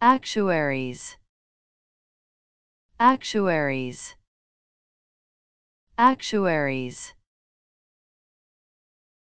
actuaries. Actuaries. Actuaries.